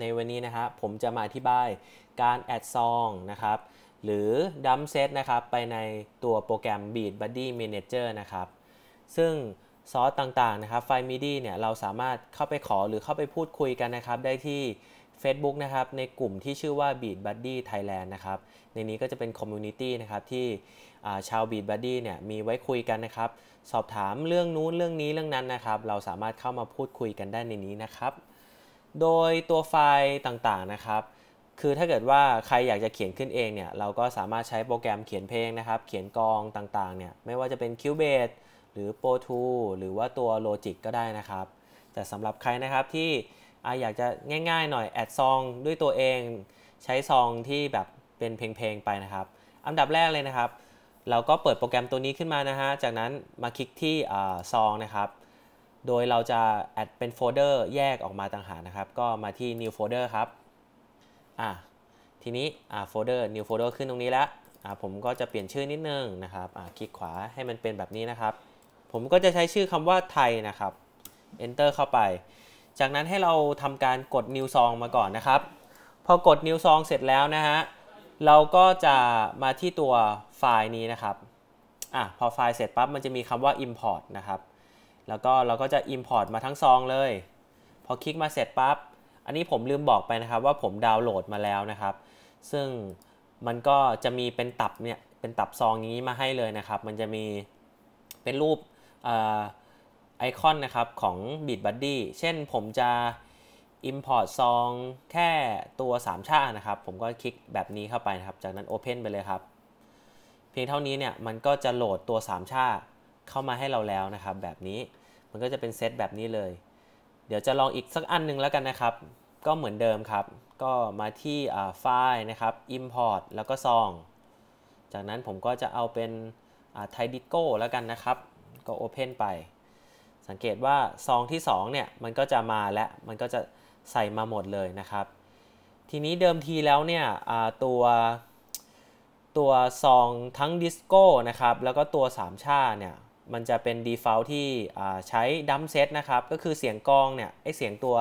ในวันนี้นะครับผมจะมาอธิบายการ add song นะครับหรือ drum set นะครับไปในตัวโปรแกรม Beat Buddy Manager นะครับซึ่งซอสต่างๆนะครับไฟล์ MIDI เนี่ยเราสามารถเข้าไปขอหรือเข้าไปพูดคุยกันนะครับ ได้ที่ Facebook นะครับในกลุ่มที่ชื่อว่า Beat Buddy Thailand นะครับในนี้ก็จะเป็น community นะครับที่ชาว Beat Buddy เนี่ยมีไว้คุยกันนะครับ สอบถามเรื่องนู้นเรื่องนี้เรื่องนั้นนะครับ เราสามารถเข้ามาพูดคุยกันได้ในนี้นะครับ โดยตัวไฟล์ต่างๆนะครับ คือถ้าเกิดว่าใครอยากจะเขียนขึ้นเองเนี่ย เราก็สามารถใช้โปรแกรมเขียนเพลงนะครับ เขียนกองต่างๆเนี่ย ไม่ว่าจะเป็น Cubase หรือ Pro Tools หรือว่าตัว Logic ก็ได้นะครับ แต่สำหรับใครนะครับที่อยากจะง่ายๆหน่อยแอดซองด้วยตัวเอง ใช้ซองที่แบบเป็นเพลงๆไปนะครับ อันดับแรกเลยนะครับ เราก็เปิดโปรแกรมตัวนี้ขึ้นมานะฮะ จากนั้นมาคลิกที่song นะครับ โดยเราจะ add เป็นโฟลเดอร์แยกออกมาต่างหากนะครับ ก็มาที่ new folder ครับอะทีนี้อ่าโฟลเดอร์ new folder ขึ้นตรงนี้แล้วอ่าผมก็จะเปลี่ยนชื่อนิดนึงนะครับอ่าคลิกขวาให้มันเป็นแบบนี้นะครับ ผมก็จะใช้ชื่อคำว่าไทยนะครับ enter เข้าไป จากนั้นให้เราทำการกด new song มาก่อนนะครับ พอกด new song เสร็จแล้วนะฮะเราก็จะมาที่ตัวไฟล์นี้นะครับอะพอไฟล์เสร็จปั๊บมันจะมีคำว่า import นะครับ แล้วก็เราก็จะ Import มาทั้งซองเลย พอคลิกมาเสร็จปั๊บ อันนี้ผมลืมบอกไปนะครับว่าผมดาวน์โหลดมาแล้วนะครับ ซึ่งมันก็จะมีเป็นตับเนี่ยเป็นตับซองนี้มาให้เลยนะครับ มันจะมีเป็นรูปไอคอนนะครับของ Beat Buddy เช่นผมจะ Import ซองแค่ตัว 3 ชาตินะครับ ผมก็คลิกแบบนี้เข้าไปนะครับ จากนั้น Open ไปเลยครับ เพียงเท่านี้เนี่ยมันก็จะโหลดตัว 3 ชาติ เข้ามาให้เราแล้วนะครับ แบบนี้มันก็จะเป็นเซตแบบนี้เลย เดี๋ยวจะลองอีกสักอันนึงแล้วกันนะครับ ก็เหมือนเดิมครับ ก็มาที่ไฟล์นะครับ import แล้วก็ซอง จากนั้นผมก็จะเอาเป็นไทดิโก้แล้วกันนะครับ ก็ Open ไป สังเกตว่าซองที่2เนี่ยมันก็จะมาและมันก็จะใส่มาหมดเลยนะครับ ทีนี้เดิมทีแล้วเนี่ยตัวตัวซองทั้งดิสโก้นะครับแล้วก็ตัว3ชาเนี่ย มันจะเป็น default ที่ใช้ดัมเซตนะครับ ก็คือเสียงกองเนี่ยไอเสียงตัว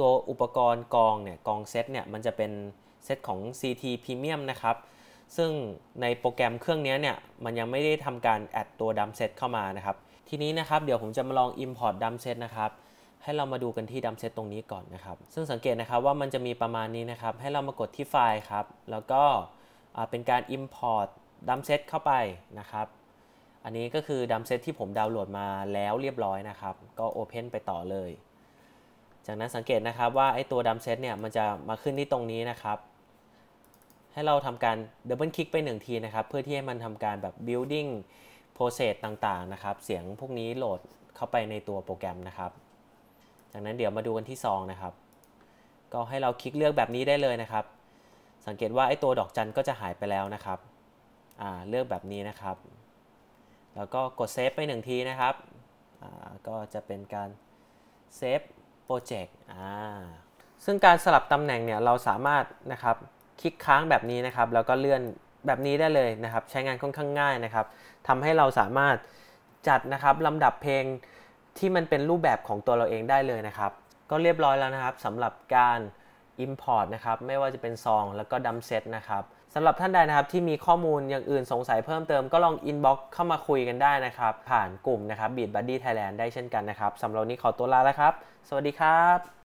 ตัวอุปกรณ์กองเนี่ยกองเซตเนี่ยมันจะเป็นเซตของ CT Premium นะครับ ซึ่งในโปรแกรมเครื่องนี้เนี่ยมันยังไม่ได้ทำการ add ตัว drum set เข้ามานะครับ ทีนี้นะครับเดี๋ยวผมจะมาลอง import drum set นะครับ ให้เรามาดูกันที่ drum set ตรงนี้ก่อนนะครับ ซึ่งสังเกตนะครับว่ามันจะมีประมาณนี้นะครับ ให้เรามากดที่ไฟล์ครับ แล้วก็เป็นการ Import ดัมเซตเข้าไปนะครับ อันนี้ก็คือ drum set ที่ผมดาวน์โหลดมาแล้วเรียบร้อยนะครับ ก็ open ไปต่อเลย จากนั้นสังเกตนะครับว่าไอ้ตัว drum set เนี่ยมันจะมาขึ้นที่ตรงนี้นะครับ ให้เราทำการดับเบิลคลิกไปหนึ่งทีนะครับ เพื่อที่ให้มันทำการแบบ building process ต่างๆนะครับ เสียงพวกนี้โหลดเข้าไปในตัวโปรแกรมนะครับ จากนั้นเดี๋ยวมาดูกันที่ song นะครับ ก็ให้เราคลิกเลือกแบบนี้ได้เลยนะครับ สังเกตว่าไอ้ตัวดอกจันก็จะหายไปแล้วนะครับ เลือกแบบนี้นะครับ แล้วก็กด save ไปหนึ่งทีนะครับ ก็จะเป็นการ save projectซึ่งการสลับตำแหน่งเนี่ยเราสามารถนะครับคลิกค้างแบบนี้นะครับ แล้วก็เลื่อนแบบนี้ได้เลยนะครับ ใช้งานค่อนข้างง่ายนะครับทำให้เราสามารถจัดนะครับลำดับเพลงที่มันเป็นรูปแบบของตัวเราเองได้เลยนะครับ ก็เรียบร้อยแล้วนะครับสำหรับการ import นะครับ ไม่ว่าจะเป็น song แล้วก็ drum set นะครับ สำหรับท่านใดนะครับที่มีข้อมูลอย่างอื่นสงสัยเพิ่มเติมก็ลอง inbox เข้ามาคุยกันได้นะครับ ผ่านกลุ่มนะครับ Beat Buddy Thailand ได้เช่นกันนะครับสำหรับวันนี้ขอตัวลาแล้วครับ สวัสดีครับ